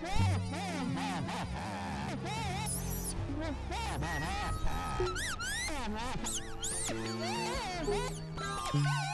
Yeah. Ha ha ha!